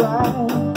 Right.